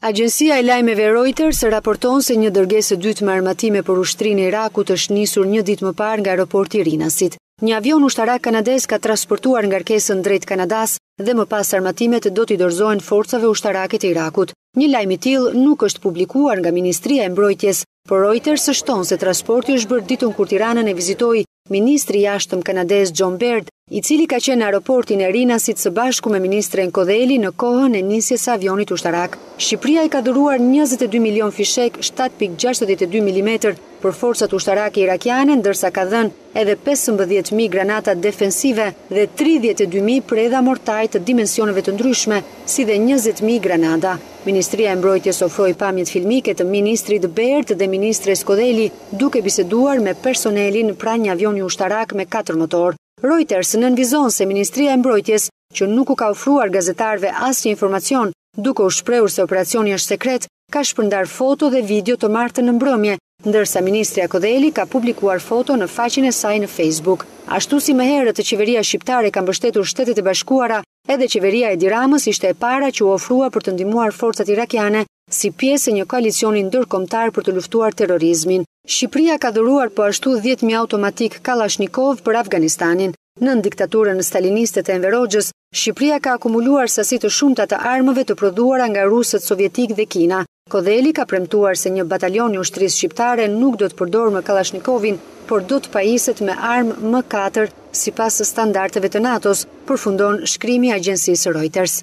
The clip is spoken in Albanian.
Agjencia e lajmeve Reuters raporton se një dërgesë e dytë me armatime për ushtrinë e Irakut është nisur një ditë më parë nga aeroporti i Rinasit. Një avion ushtarak kanadez ka transportuar ngarkesën drejt Kanadas dhe më pas armatimet do t'i dorëzohen forcave ushtarake të Irakut. Një lajm i tillë nuk është publikuar nga Ministria e Mbrojtjes Por Reuters shton se transporti është bërë ditën kur Tiranën e vizitoi ministri i Jashtëm kanadez John Baird, i cili ka qenë në aeroportin e Rinasit së bashku me ministren Kodheli në kohën e nisjes së avionit ushtarak. Shqipëria i ka dhuruar njëzet e dy milionë fishekë shtatë pikë gjashtëdhjetë e dy milimetër për forcat ushtarake irakiane, ndërsa ka dhënë edhe pesëmbëdhjetë mijë granata defensive dhe tridhjetë e dy mijë predha mortaj të dimensioneve të ndryshme, si dhe njëzet mijë granata. Ministria e Mbrojtjes ofroi pamjet filmike të ministrit Baird dhe ministres Kodheli duke biseduar me personelin pranë një avioni ushtarak me katër motorë. Reuters nënvizon se Ministria e Mbrojtjes, që nuk u ka ofruar gazetarëve asnjë informacion, duke u shprehur se operacioni është sekret, ka shpërndarë foto dhe video të martën në mbrëmje, Ndërsa ministrja Kodheli ka publikuar foto në faqen e saj në Facebook. Ashtu si më herët të qeveria shqiptare ka mbështetur Shtetet e Bashkuara, edhe qeveria e Edi Ramës ishte e para që u ofrua për të ndihmuar forcat irakiane si pjesë e një koalicioni ndërkombëtar për të luftuar terrorizmin. Shqipëria ka dhuruar po ashtu dhjetë mijë automatikë Kallashnikov për Afganistanin. Nën diktaturën staliniste të Enver Hoxhës, Shqipëria ka akumuluar sasi të shumta të armëve të prodhuara nga rusët sovjetikë dhe Kina. Kodheli ka premtuar se një batalion i ushtrisë shqiptare nuk do të përdorë më kallashnikovin, por do të pajiset me armë M katër sipas standardeve të NATO-s, përfundon shkrimi i agjencisë Reuters.